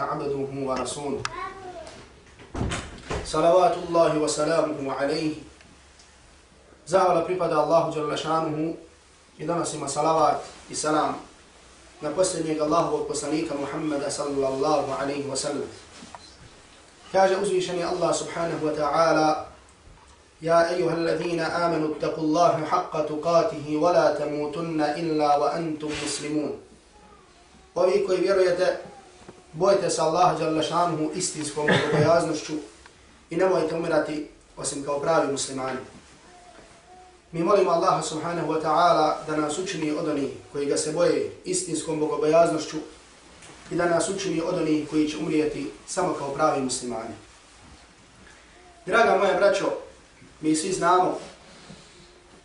عبده ورسوله صلوات الله وسلامه عليه. زعوة لبريد الله جل شانه إذا نسمى صلوات السلام نقصد نيك الله وقصنيك محمد صلى الله عليه وسلم كاج أزيشني الله سبحانه وتعالى يا أيها الذين آمنوا اتقوا الله حق تقاته ولا تموتن إلا وأنتم مسلمون ovi koji vjerujete Bojte se Allaha jalla šanuhu istinskom bojaznošću i nemojte umirati osim kao pravi muslimani. Mi molimo Allaha subhanahu wa ta'ala da nas učini od onih koji ga se boje istinskom bogobojaznošću i da nas učini od onih koji će umrijeti samo kao pravi muslimani. Draga moja braćo, mi svi znamo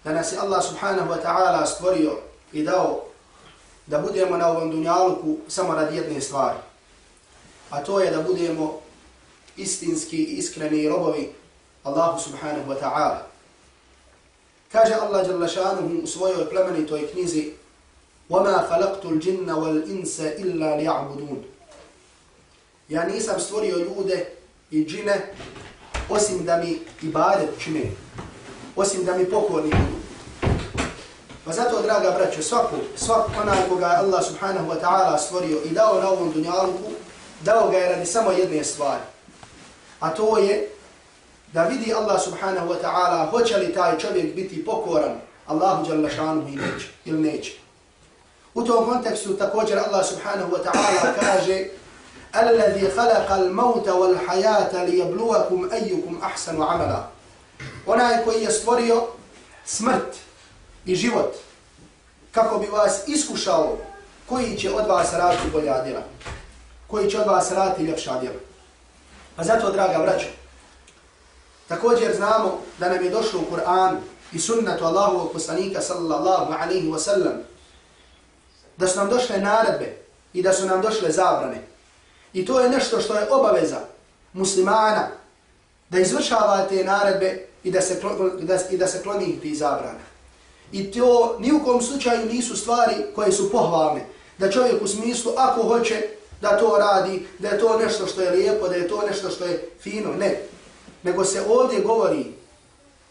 da nas je Allah subhanahu wa ta'ala stvorio i dao da budemo na ovom dunjaluku samo radi jedne stvari A to je da budemo istinski i iskreni robovi Allahu subhanahu wa ta'ala. Kaže Allah jalla šanuhu u svojoj plemenitoj knjizi وَمَا خَلَقْتُ الْجِنَّ وَالْإِنْسَ إِلَّا لِيَعْبُدُونَ Ja nisam stvorio ljude i džine osim da mi ibadet čine, osim da mi pokorni budu. Pa zato, draga braćo, svaku, svak onaj koga je Allah subhanahu wa ta'ala stvorio i dao na ovom dunjaluku, dao ga je radi samo jedne stvari. A to je da vidi Allah subhanahu wa ta'ala hoće li taj čovjek biti pokoran Allahu jalla šanuhu i neće, ili neće. U tom kontekstu također Allah subhanahu wa ta'ala kaže الذي خلق الموت والحياة ليبلوكم أيكم أحسن عملا onaj koji je stvorio smrt i život kako bi vas iskušao koji će od vas raditi bolja djela koji će od vas raditi ljepša djela pa zato draga braćo također znamo da nam je došlo u Kur'an i sunnatu Allahovog poslanika sallallahu alaihi wa sallam da su nam došle naredbe i da su nam došle zabrane I to je nešto što je obaveza muslimana da izvršava te naredbe i da se, da, i da se kloni tih zabrana. I to ni u kom slučaju nisu stvari koje su pohvalne. Da čovjek u smislu ako hoće da to radi, da je to nešto što je lijepo, da je to nešto što je fino. Ne. Nego se ovdje govori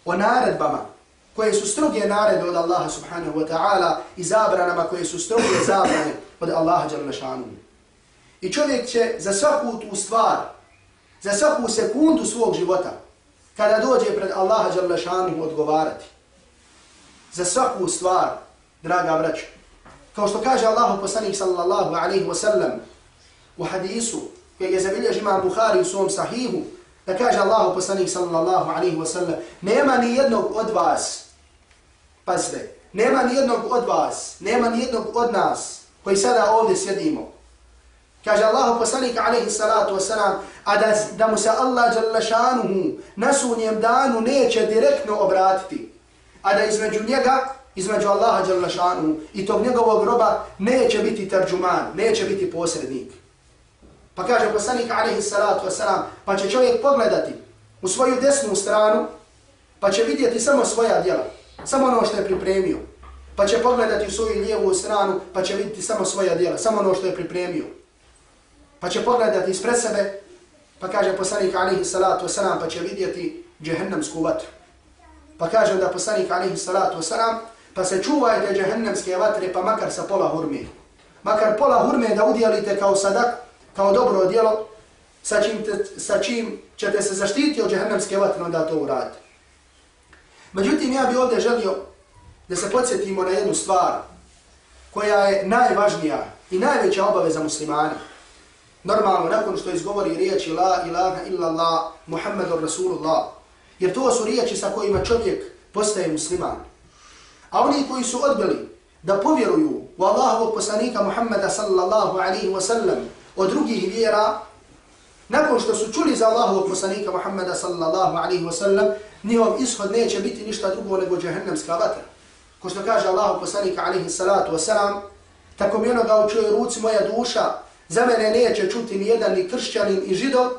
o naredbama koje su stroge naredbe od Allaha subhanahu wa ta'ala i zabranama koje su stroge zabrane od Allaha jalla. I čovjek će za svaku tu stvar, za svaku sekundu svog života, kada dođe pred Allaha Đalešanu odgovarati. Za svaku stvar, draga braća. Kao što kaže Allahu poslanik sallallahu alaihi wa sallam u hadisu, koji je zabilježi imam Bukhari u svom sahihu, da kaže Allahu poslanik sallallahu alaihi wa sallam, nema ni jednog od vas, pazite, nema ni jednog od vas, nema ni jednog od nas, koji sada ovdje sjedimo, Kaže Allahu poslanik alaihi salatu wa sallam, a da, da mu se Allah jalla šanuhu na sunjem danu neće direktno obratiti, a da između njega, između Allaha jalla i tog njegovog groba neće biti tarđuman, neće biti posrednik. Pa kaže poslanik alaihi salatu wasalam, pa će čovjek pogledati u svoju desnu stranu, pa će vidjeti samo svoja djela, samo ono što je pripremio. Pa će pogledati u svoju lijevu stranu, pa će vidjeti samo svoja djela, samo ono što je pripremio pa će pogledati ispred sebe, pa kaže poslanik alaihi salatu wasalam, pa će vidjeti džehennemsku vatru. Pa kaže da poslanik alaihi salatu wasalam, pa se čuvajte džehennemske vatre, pa makar sa pola hurme. Makar pola hurme da udjelite kao sadak, kao dobro djelo, sa čim, te, sa čim ćete se zaštiti od džehennemske vatre, onda to uradite. Međutim, ja bih ovdje želio da se podsjetimo na jednu stvar koja je najvažnija i najveća obaveza muslimana. Normalno, nakon što izgovori riječi La ilaha illa Allah, Muhammedur Rasulullah. Jer to su riječi sa kojima čovjek postaje musliman. A oni koji su odbili da povjeruju u Allahovog poslanika Muhammeda sallallahu alaihi wa sallam od drugih vjera, nakon što su čuli za Allahovog poslanika Muhammeda sallallahu alaihi wasallam, njihov ishod neće biti ništa drugo nego džahennamska vatra. Ko što kaže Allahov poslanika alaihi salatu wasalam, tako mi onoga u čuje ruci moja duša, za mene neće čuti ni jedan ni kršćanin i židov,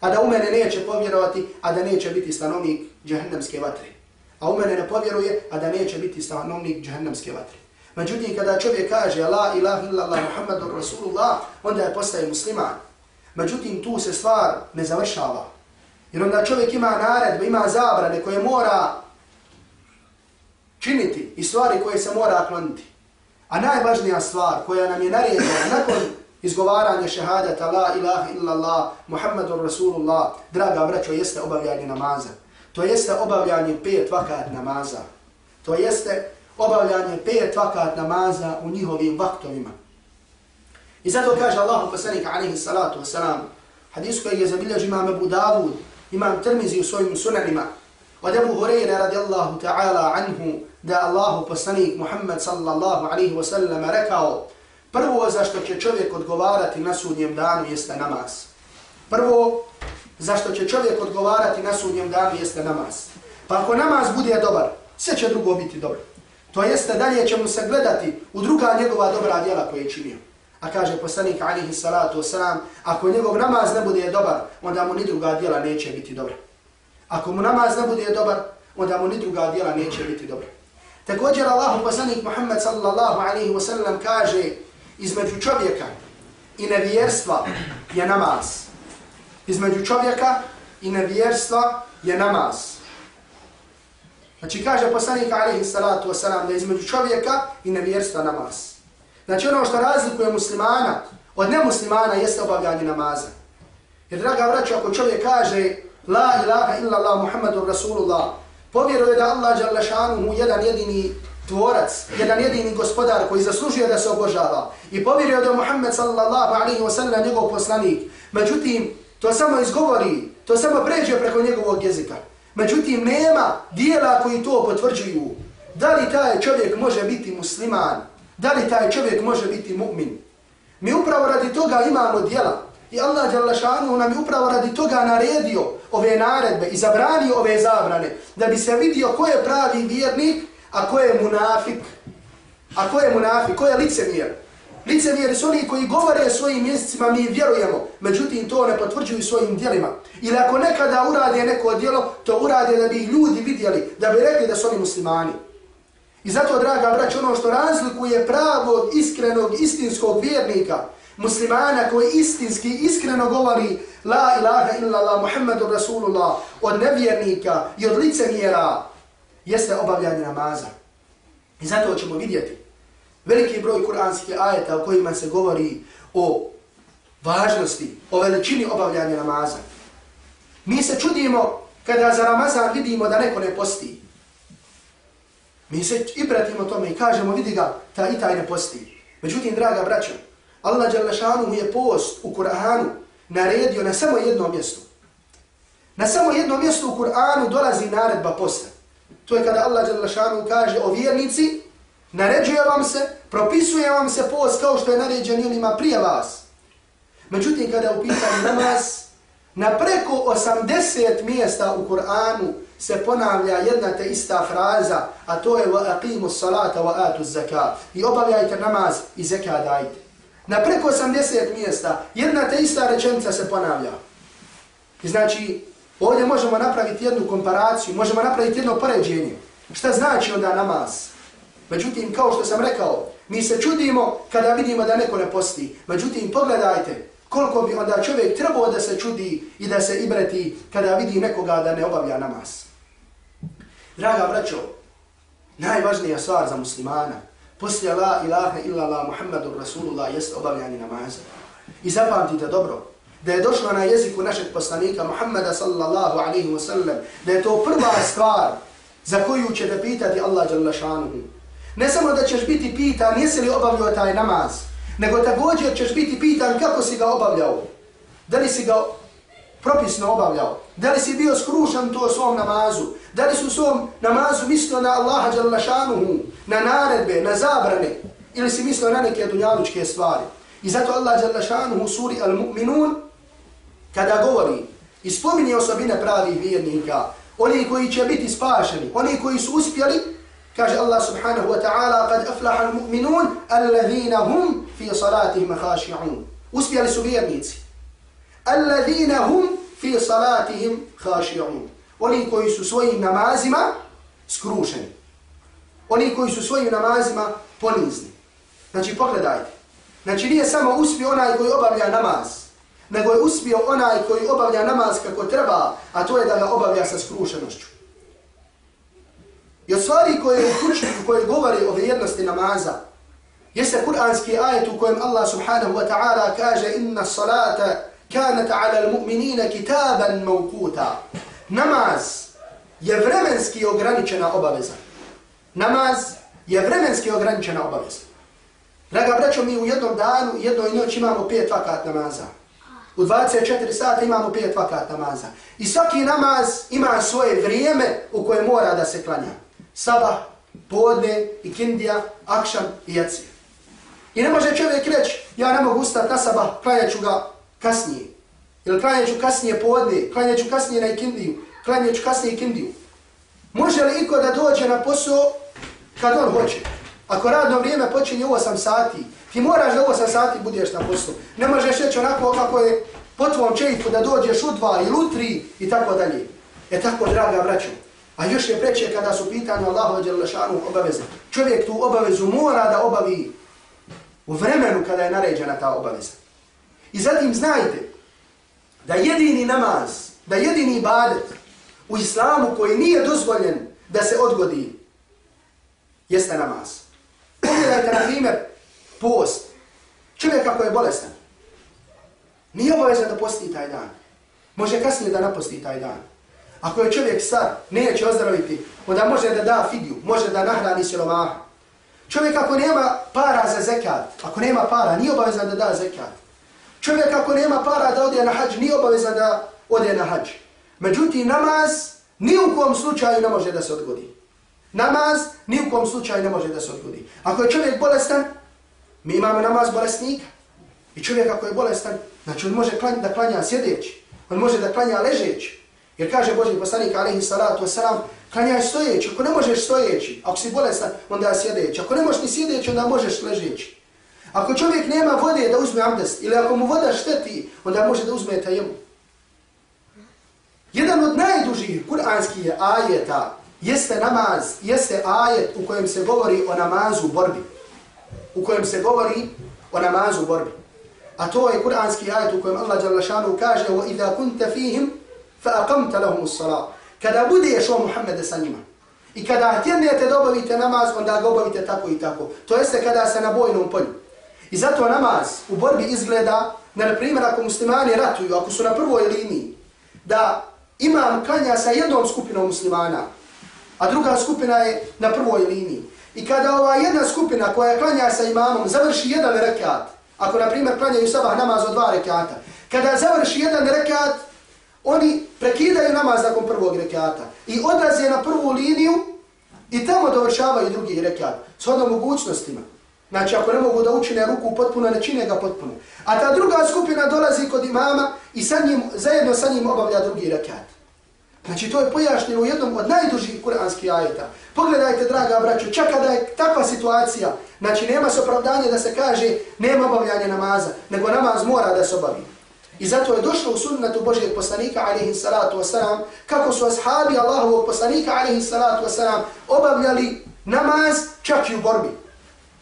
a da u mene neće povjerovati, a da neće biti stanovnik džahnemske vatre. A u mene ne povjeruje, a da neće biti stanovnik džahnemske vatre. Međutim, kada čovjek kaže La ilaha illallah Muhammadur Rasulullah, onda je postaje musliman. Međutim, tu se stvar ne završava. Jer onda čovjek ima naredbe, ima zabrane koje mora činiti i stvari koje se mora kloniti. A najvažnija stvar koja nam je naredila nakon izgovaranja šehadata La ilaha illallah Muhammadur Rasulullah, draga braćo, jeste obavljanje namaza. To jeste obavljanje pet vakat namaza. To jeste obavljanje pet vakat namaza u njihovim vaktovima. I zato kaže Allah poslanik alaihi salatu wasalam, hadis koji je zabilježi imam Abu Davud, imam Tirmizi u svojim sunanima, od Abu Hureyre radijallahu ta'ala anhu, da Allahu poslanik Muhammed sallallahu alaihi wasallam rekao, prvo zašto će čovjek odgovarati na sudnjem danu jeste namaz. Prvo, zašto će čovjek odgovarati na sudnjem danu jeste namaz. Pa ako namaz bude dobar, sve će drugo biti dobro. To jeste dalje će mu se gledati u druga njegova dobra djela koje je činio. A kaže poslanik alihi salatu wasalam, ako njegov namaz ne bude dobar, onda mu ni druga djela neće biti dobra. Ako mu namaz ne bude dobar, onda mu ni druga djela neće biti dobra. Također Allahu poslanik Muhammed sallallahu alaihi wasallam kaže između čovjeka i nevjerstva je namaz. Između čovjeka i nevjerstva je namaz. Znači kaže poslanik alaihi salatu wasalam da je između čovjeka i nevjerstva namaz. Znači ono što razlikuje muslimana od nemuslimana jeste obavljanje namaza. Jer draga vraća, ako čovjek kaže La ilaha illa Allah Muhammadur Rasulullah, povjeruje da Allah jalla jedan jedini tvorac, jedan jedini gospodar koji zaslužuje da se obožava i povjeruje da je Muhammed sallallahu alaihi wa sallam njegov poslanik. Međutim, to samo izgovori, to samo pređe preko njegovog jezika. Međutim, nema dijela koji to potvrđuju. Da li taj čovjek može biti musliman? Da li taj čovjek može biti mu'min? Mi upravo radi toga imamo dijela. I Allah Đalašanu nam je upravo radi toga naredio ove naredbe i zabranio ove zabrane. Da bi se vidio ko je pravi vjernik, a ko je munafik. A ko je munafik, ko je licemjer. Licemjeri su oni koji govore svojim mjesecima, mi vjerujemo. Međutim, to ne potvrđuju svojim dijelima. Ili ako nekada urade neko dijelo, to urade da bi ljudi vidjeli, da bi rekli da su oni muslimani. I zato, draga brać, ono što razlikuje pravog, iskrenog, istinskog vjernika, muslimana koji istinski, iskreno govori La ilaha illallah Muhammadur Rasulullah od nevjernika i od licemjera, jeste obavljanje namaza. I zato ćemo vidjeti veliki broj kuranskih ajeta u kojima se govori o važnosti, o veličini obavljanja namaza. Mi se čudimo kada za Ramazan vidimo da neko ne posti. Mi se i pratimo tome i kažemo, vidi ga, ta i taj ne posti. Međutim, draga braćo, Allah Đalešanu mu je post u Kur'anu naredio na samo jednom mjestu. Na samo jednom mjestu u Kur'anu dolazi naredba posta. To je kada Allah Đalešanu kaže o vjernici, naređuje vam se, propisuje vam se post kao što je naređen onima prije vas. Međutim, kada je pitanju namaz, na preko 80 mjesta u Kur'anu se ponavlja jedna te ista fraza, a to je wa aqimu salata wa zakat. I obavljajte namaz i zekat dajte. Na preko 80 mjesta jedna te ista rečenica se ponavlja. I znači, ovdje možemo napraviti jednu komparaciju, možemo napraviti jedno poređenje. Šta znači onda namaz? Međutim, kao što sam rekao, mi se čudimo kada vidimo da neko ne posti. Međutim, pogledajte koliko bi onda čovjek trebao da se čudi i da se ibreti kada vidi nekoga da ne obavlja namaz. Draga braćo, najvažnija stvar za muslimana, poslije la ilaha illa la muhammadur rasulullah jest obavljanje namaza. I zapamtite dobro, da je došlo na jeziku našeg poslanika Muhammada sallallahu alaihi wa sallam, da je to prva stvar za koju ćete da pitati Allah jalla šanuhu. Ne samo da ćeš biti pitan jesi li obavljao taj namaz, nego također ćeš biti pitan kako si ga obavljao. Da li si ga propisno obavljao? Da li si bio skrušan to svom namazu? Da li su svom namazu mislio na Allaha Đalašanuhu, na naredbe, na zabrane? Ili si mislio na neke dunjalučke stvari? I zato Allah Đalašanuhu u suri Al-Mu'minun, kada govori i spominje osobine pravih vjernika, oni koji će biti spašeni, oni koji su uspjeli, kaže Allah subhanahu wa ta'ala, kad aflaha al-mu'minun, alladhina hum fi salatihim khashi'un. Uspjeli su vjernici. Alladhina hum fi salatihim khashi'un. Oni koji su svojim namazima skrušeni. Oni koji su svojim namazima ponizni. Znači, pogledajte. Znači, nije samo uspio onaj koji obavlja namaz, nego je uspio onaj koji obavlja namaz kako treba, a to je da ga obavlja sa skrušenošću. I od stvari koje u kuću, koje govori o vrijednosti namaza, jeste kuranski ajet u kojem Allah subhanahu wa ta'ala kaže inna salata kanat ala al-mu'minina kitaban mawkuta. Namaz je vremenski ograničena obaveza. Namaz je vremenski ograničena obaveza. Draga braćo, mi u jednom danu, jednoj noći imamo pet vakat namaza. U 24 sata imamo pet vakat namaza. I svaki namaz ima svoje vrijeme u koje mora da se klanja. Sabah, podne, ikindija, akšan i jacije. I ne može čovjek reći, ja ne mogu ustati na sabah, klanjat ga kasnije. Ili klanjat ću kasnije podne, klanjat ću kasnije na ikindiju, klanjat ću kasnije ikindiju. Može li iko da dođe na posao kad on hoće? Ako radno vrijeme počinje u 8 sati, ti moraš da u 8 sati budeš na poslu. Ne možeš reći onako kako je po tvom čejifu da dođeš u 2 ili u 3 i tako dalje. E tako, draga braćo. A još je preče kada su pitanje Allahu Đelešanu obaveze. Čovjek tu obavezu mora da obavi u vremenu kada je naređena ta obaveza. I zatim znajte da jedini namaz, da jedini ibadet u islamu koji nije dozvoljen da se odgodi, jeste namaz. Pogledajte na primjer post. Čovjek kako je bolestan, nije obavezan da posti taj dan. Može kasnije da naposti taj dan. Ako je čovjek star, neće ozdraviti, onda može da da fidiju, može da nahrani siromaha. Čovjek ako nema para za zekat, ako nema para, nije obavezan da da zekat. Čovjek ako nema para da ode na hađ, nije obavezan da ode na hađ. Međutim, namaz ni u kom slučaju ne može da se odgodi. Namaz ni u kom slučaju ne može da se odgodi. Ako je čovjek bolestan, mi imamo namaz bolesnika. I čovjek ako je bolestan, znači on može klanja, da klanja sjedeći. On može da klanja ležeći. Jer kaže Boži poslanik alaihi salatu wasalam, klanjaj stojeći. Ako ne možeš stojeći, ako si bolestan, onda sjedeći. Ako ne možeš ni sjedeći, onda možeš ležeći. Ako čovjek nema vode da uzme abdest, ili ako mu voda šteti, onda može da uzme tajemu. Jedan od najdužih kuranskih ajeta jeste namaz, jeste ajet u kojem se govori o namazu borbi. U kojem se govori o namazu borbi. A to je kuranski ajet u kojem Allah kaže وَإِذَا كُنْتَ فِيهِمْ فَأَقَمْتَ لَهُمُ الصَّلَاةِ Kada budeš o Muhammede sa njima i kada tjednete da obavite namaz, onda ga obavite tako i tako. To jeste kada se na bojnom polju. I zato namaz u borbi izgleda, na primjer ako muslimani ratuju, ako su na prvoj liniji, da imam klanja sa jednom skupinom muslimana, a druga skupina je na prvoj liniji. I kada ova jedna skupina koja klanja sa imamom završi jedan rekat, ako na primjer klanjaju sabah namaz od dva rekata, kada završi jedan rekat, oni prekidaju namaz nakon prvog rekata i odlaze na prvu liniju i tamo dovršavaju drugi rekat s odom mogućnostima. Znači, ako ne mogu da učine ruku potpuno, ne čine ga potpuno. A ta druga skupina dolazi kod imama i sa njim, zajedno sa njim obavlja drugi rekat. Znači, to je pojašnjeno u jednom od najdužih kuranskih ajeta. Pogledajte, draga braćo, čak kada je takva situacija, znači, nema se opravdanje da se kaže nema obavljanja namaza, nego namaz mora da se obavi. I zato je došlo u sunnetu Božijeg poslanika, alaihi salatu wasalam, kako su ashabi Allahovog poslanika, alaihi salatu wasalam, obavljali namaz čak i u borbi.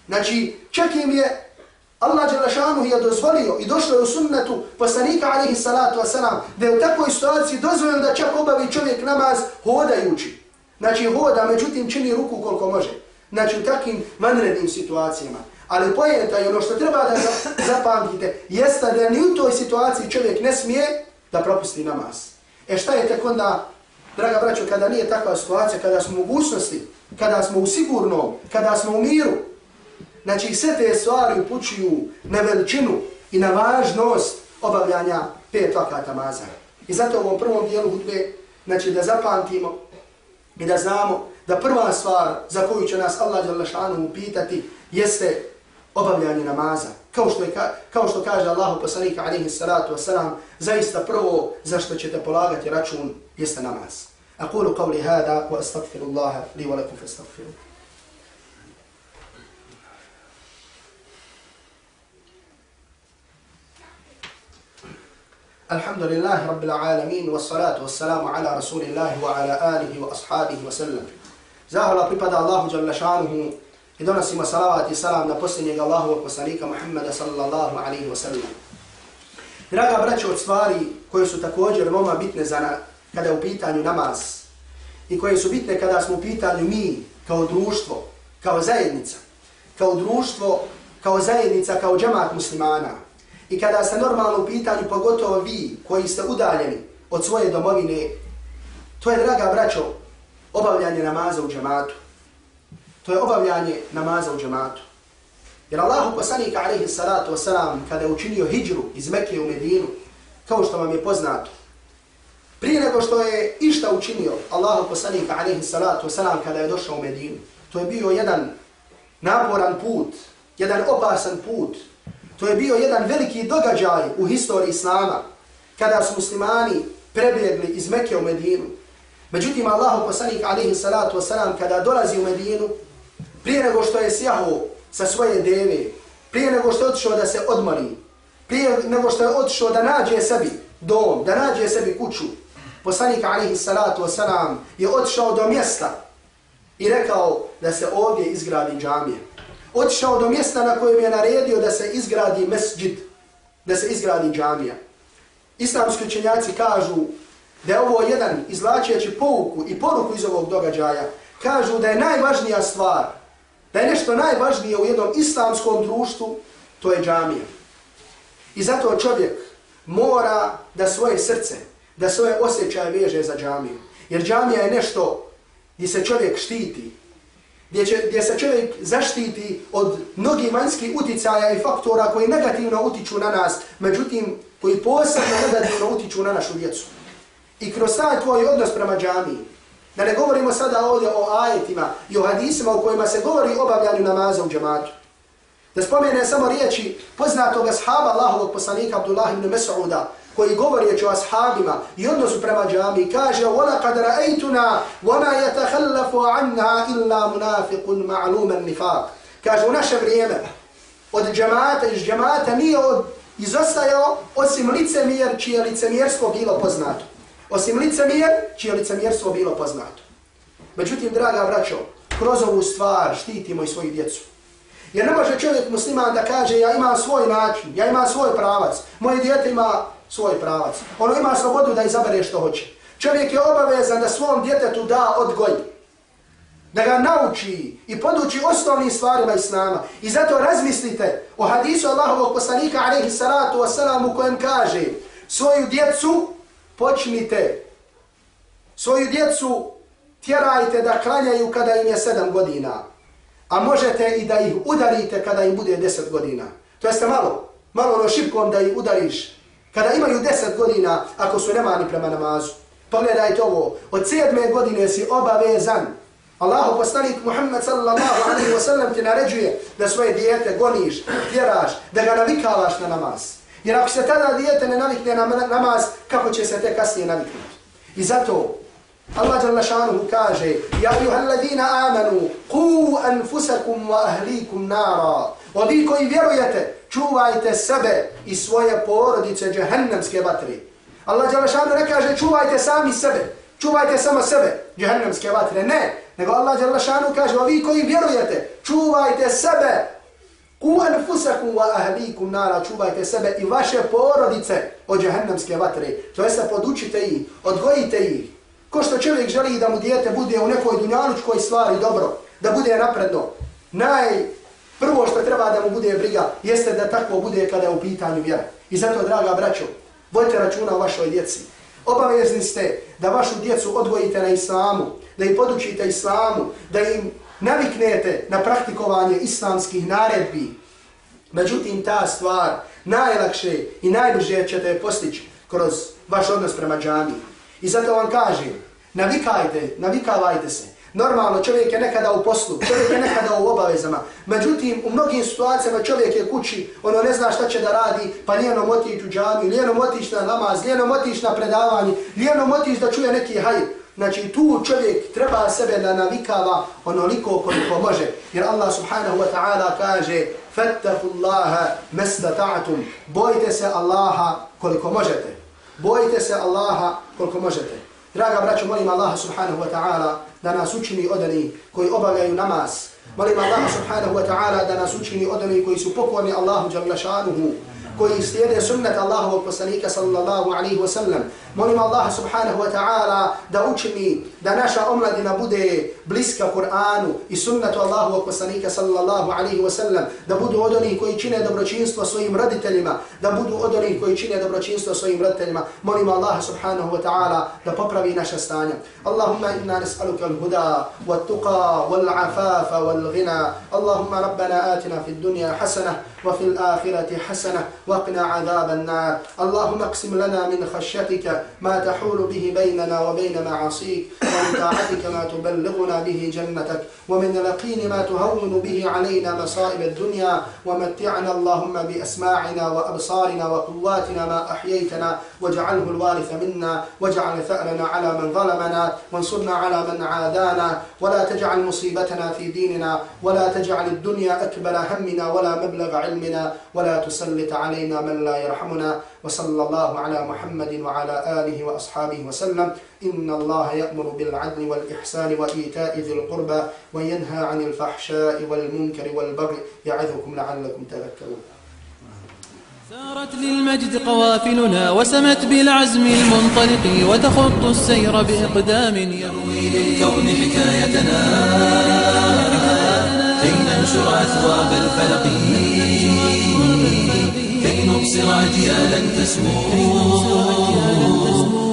Znači, čak im je Allah Đelešanu je dozvolio i došlo je u sunnetu poslanika, alaihi salatu wasalam, da je u takvoj situaciji dozvoljeno da čak obavi čovjek namaz hodajući. Znači, hoda, međutim, čini ruku koliko može. Znači, u takvim vanrednim situacijama. Ali pojenta i ono što treba da zapamtite, jeste da ni u toj situaciji čovjek ne smije da propusti namaz. E šta je tek onda, draga braćo, kada nije takva situacija, kada smo u mogućnosti, kada smo u sigurnom, kada smo u miru, znači sve te stvari upućuju na veličinu i na važnost obavljanja pet vakata maza. I zato u ovom prvom dijelu hudbe, znači da zapamtimo i da znamo da prva stvar za koju će nas Allah Đalešanu upitati jeste obavljanje namaza. Kao što, je, kao što kaže Allahu poslanika alaihi salatu wasalam, zaista prvo za što ćete polagati račun jeste namaz. Aqulu qavli hada wa astagfiru Allaha li wa lakum fastagfiru. الحمد لله رب العالمين والصلاة والسلام على رسول الله وعلى آله وأصحابه وسلم زاهر pripada Allahu جل شانه i donosimo salavat i salam na posljednjeg Allahovog poslanika Muhammeda sallallahu alaihi wa sallam. Draga braće od stvari koje su također veoma bitne za na, kada je u pitanju namaz i koje su bitne kada smo u pitanju mi kao društvo, kao zajednica, kao društvo, kao zajednica, kao džemat muslimana i kada ste normalno u pitanju, pogotovo vi koji ste udaljeni od svoje domovine, to je, draga braćo, obavljanje namaza u džematu. To je obavljanje namaza u džematu. Jer Allahu poslanika alaihi salatu wasalam kada je učinio hijđru iz Mekke u Medinu, kao što vam je poznato, prije nego što je išta učinio Allahu poslanika alaihi salatu wasalam kada je došao u Medinu, to je bio jedan naporan put, jedan opasan put, to je bio jedan veliki događaj u historiji Islama, kada su muslimani prebjegli iz Mekke u Medinu. Međutim, Allahu poslanik alaihi salatu wasalam kada dolazi u Medinu, prije nego što je sjaho sa svoje deve, prije nego što je otišao da se odmori, prije nego što je otišao da nađe sebi dom, da nađe sebi kuću, poslanik alihi salatu wasalam je otišao do mjesta i rekao da se ovdje izgradi džamije. Otišao do mjesta na kojem je naredio da se izgradi mesđid, da se izgradi džamija. Islamski učenjaci kažu da je ovo jedan izlačeći pouku i poruku iz ovog događaja, kažu da je najvažnija stvar da je nešto najvažnije u jednom islamskom društvu, to je džamija. I zato čovjek mora da svoje srce, da svoje osjećaje veže za džamiju. Jer džamija je nešto gdje se čovjek štiti, gdje, će, gdje se čovjek zaštiti od mnogih manjskih uticaja i faktora koji negativno utiču na nas, međutim koji posebno negativno utiču na našu djecu. I kroz taj tvoj odnos prema džamiji, Da ne govorimo sada ovdje o ajetima i o hadisima u kojima se govori o obavljanju namaza u džematu. Da spomene samo riječi poznatog ashaba Allahovog poslanika Abdullah ibn Mas'uda koji govori o ashabima i odnosu prema džami kaže وَلَقَدْ رَأَيْتُنَا وَمَا يَتَخَلَّفُ عَنَّا إِلَّا مُنَافِقٌ مَعْلُومًا نِفَاق Kaže u naše vrijeme od džemata iz džemata nije od, izostajao osim licemjer čije licemjerstvo bilo poznato osim licemjer, čije licemjerstvo bilo poznato. Međutim, draga braćo, kroz ovu stvar štitimo i svoju djecu. Jer ne može čovjek musliman da kaže ja imam svoj način, ja imam svoj pravac, moje djete ima svoj pravac. Ono ima slobodu da izabere što hoće. Čovjek je obavezan da svom djetetu da odgoj, da ga nauči i poduči osnovnim stvarima Islama. I zato razmislite o hadisu Allahovog poslanika alaihi salatu wasalam u kojem kaže svoju djecu počnite svoju djecu tjerajte da klanjaju kada im je sedam godina, a možete i da ih udarite kada im bude deset godina. To jeste malo, malo ono šipkom da ih udariš kada imaju deset godina ako su nemani prema namazu. Pogledajte ovo, od sedme godine si obavezan. Allahu poslanik Muhammed sallallahu alaihi wa sallam ti naređuje da svoje dijete goniš, tjeraš, da ga navikavaš na namaz. Jer ako se tada dijete ne navikne na namaz, kako će se te kasnije naviknuti? I zato Allah jalla šanuhu kaže Ja ayuha alladhina amanu Ku anfusakum wa ahlikum nara O vi koji vjerujete, čuvajte sebe i svoje porodice džahannamske vatre. Allah jalla šanuhu ne kaže čuvajte sami sebe, čuvajte samo sebe džahannamske vatre. Ne, nego Allah jalla šanuhu kaže O vi koji vjerujete, čuvajte sebe Ku anfusakum wa ahlikum nara, čuvajte sebe i vaše porodice od džahannamske vatre. To jeste podučite ih, odgojite ih. Ko što čovjek želi da mu dijete bude u nekoj dunjalučkoj stvari dobro, da bude napredno. Naj, prvo što treba da mu bude briga, jeste da tako bude kada je u pitanju vjera. I zato, draga braćo, vodite računa o vašoj djeci. Obavezni ste da vašu djecu odgojite na islamu, da ih podučite islamu, da im naviknete na praktikovanje islamskih naredbi. Međutim, ta stvar najlakše i najbrže ćete postići kroz vaš odnos prema džami. I zato vam kažem, navikajte, navikavajte se. Normalno, čovjek je nekada u poslu, čovjek je nekada u obavezama. Međutim, u mnogim situacijama čovjek je kući, ono ne zna šta će da radi, pa lijenom otići u džamiju, lijenom otići na namaz, lijenom otići na predavanje, lijenom otići da čuje neki hajr. Znači tu čovjek treba sebe da navikava onoliko koliko može. Jer Allah subhanahu wa ta'ala kaže Fattaku اللَّهَ مَسْتَتَعْتُمْ Bojite se Allaha koliko možete. Bojite se Allaha koliko možete. Draga braćo, molim Allaha subhanahu wa ta'ala da nas učini od koji obavljaju namaz. Molim Allaha subhanahu wa ta'ala da nas učini od koji su pokorni Allahu jalla šanuhu koji slijede sunnet Allahovog poslanika sallallahu alaihi wa sallam. Molim Allah subhanahu wa ta'ala da učini da naša omladina bude bliska Kur'anu i sunnetu Allahovog poslanika sallallahu alaihi wa sallam, da budu od onih koji čine dobročinstvo svojim roditeljima, da budu od onih koji čine dobročinstvo svojim roditeljima. Molim Allah subhanahu wa ta'ala da popravi naša stanja. Allahumma inna nas'aluka al-huda, wal-tuqa, wal-afafa, wal-ghina. Allahumma rabbana atina fi dunya hasana, wa fi al-akhirati hasana, وقنا عذاب النار اللهم اقسم لنا من خشيتك ما تحول به بيننا وبين معاصيك ومن طاعتك ما تبلغنا به جنتك ومن اليقين ما تهون به علينا مصائب الدنيا. ومتعنا اللهم بأسماعنا وأبصارنا وقواتنا ما أحييتنا واجعله الوارث منا واجعل ثأرنا على من ظلمنا وانصرنا على من عادانا. ولا تجعل مصيبتنا في ديننا ولا تجعل الدنيا أكبر همنا ولا مبلغ علمنا ولا تسلط علينا من لا يرحمنا. وصلى الله على محمد وعلى آله وأصحابه وسلم. إن الله يأمر بالعدل والإحسان وإيتاء ذي القربى وينهى عن الفحشاء والمنكر والبغي يعظكم لعلكم تذكرون. سارت للمجد قوافلنا وسمت بالعزم المنطلق وتخط السير بإقدام يروي للكون حكايتنا كي ننشر أثواب الفلق. كي نبصر أجيالا تسمو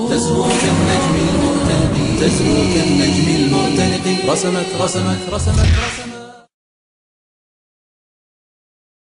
تسمو كالنجم المرتلق تسمو كالنجم المرتلق رسمت رسمت رسمت, رسمت.